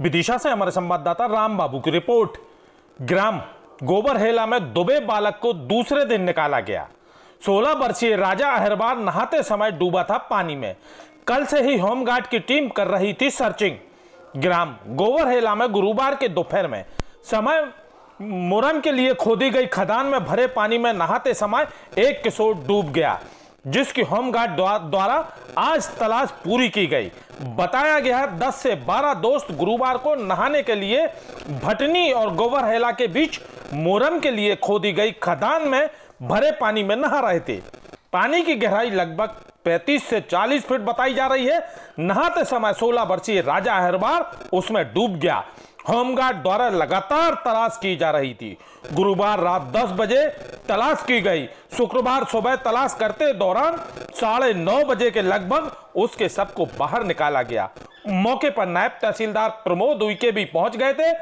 विदिशा से हमारे संवाददाता राम बाबू की रिपोर्ट। ग्राम गोबरहेला में दुबे बालक को दूसरे दिन निकाला गया। 16 वर्षीय राजा अहरबार नहाते समय डूबा था पानी में। कल से ही होमगार्ड की टीम कर रही थी सर्चिंग। ग्राम गोबरहेला में गुरुवार के दोपहर में समय मुरम के लिए खोदी गई खदान में भरे पानी में नहाते समय एक किशोर डूब गया। जिसकी होमगार्ड द्वारा आज तलाश पूरी की गई। बताया गया 10 से 12 दोस्त गुरुवार को नहाने के लिए भटनी और गोबरहेला के बीच मोरम के लिए खोदी गई खदान में भरे पानी में नहा रहे थे। पानी की गहराई लगभग 35 से 40 फीट बताई जा रही है। नहाते समय 16 वर्षीय राजा अहरबार उसमें डूब गया। होमगार्ड द्वारा लगातार तलाश की जा रही थी। गुरुवार रात 10 बजे तलाश की गई। शुक्रवार सुबह तलाश करते दौरान साढ़े नौ बजे के लगभग उसके सबको बाहर निकाला गया। मौके पर नायब तहसीलदार प्रमोद उइके भी पहुँच गए थे।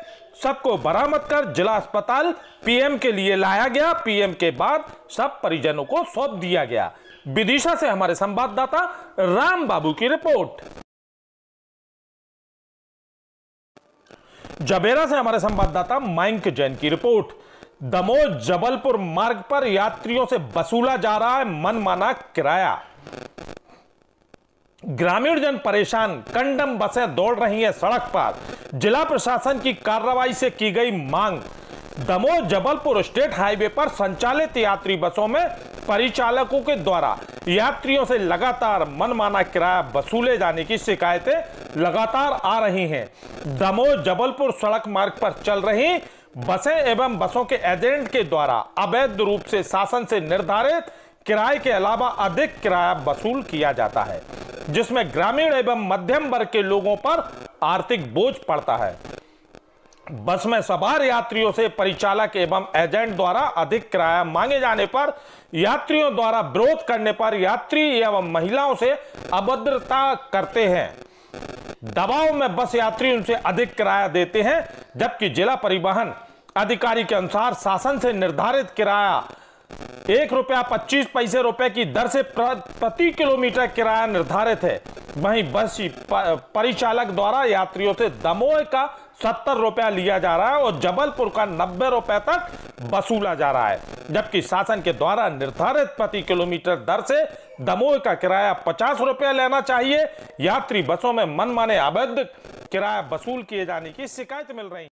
सबको बरामद कर जिला अस्पताल पीएम के लिए लाया गया। पीएम के बाद सब परिजनों को सौंप दिया गया। विदिशा से हमारे संवाददाता राम बाबू की रिपोर्ट। जबेरा से हमारे संवाददाता माइंक जैन की रिपोर्ट। दमोह जबलपुर मार्ग पर यात्रियों से वसूला जा रहा है मनमाना किराया। ग्रामीण जन परेशान, कंडम बसें दौड़ रही हैं सड़क पर। जिला प्रशासन की कार्रवाई से की गई मांग। दमोह जबलपुर स्टेट हाईवे पर संचालित यात्री बसों में परिचालकों के द्वारा यात्रियों से लगातार मनमाना किराया वसूले जाने की शिकायतें लगातार आ रही हैं। दमोह जबलपुर सड़क मार्ग पर चल रही बसें एवं बसों के एजेंट के द्वारा अवैध रूप से शासन से निर्धारित किराए के अलावा अधिक किराया वसूल किया जाता है, जिसमें ग्रामीण एवं मध्यम वर्ग के लोगों पर आर्थिक बोझ पड़ता है। बस में सवार यात्रियों से परिचालक एवं एजेंट द्वारा अधिक किराया मांगे जाने पर यात्रियों द्वारा विरोध करने पर यात्री एवं महिलाओं से अभद्रता करते हैं। दबाव में बस यात्री उनसे अधिक किराया देते हैं, जबकि जिला परिवहन अधिकारी के अनुसार शासन से निर्धारित किराया एक रुपया पच्चीस पैसे रुपए की दर से प्रति किलोमीटर किराया निर्धारित है। वहीं बस परिचालक द्वारा यात्रियों से दमोह का सत्तर रुपया लिया जा रहा है और जबलपुर का नब्बे रुपए तक वसूला जा रहा है, जबकि शासन के द्वारा निर्धारित प्रति किलोमीटर दर से दमोह का किराया पचास रुपया लेना चाहिए। यात्री बसों में मनमाने अवैध किराया वसूल किए जाने की शिकायत मिल रही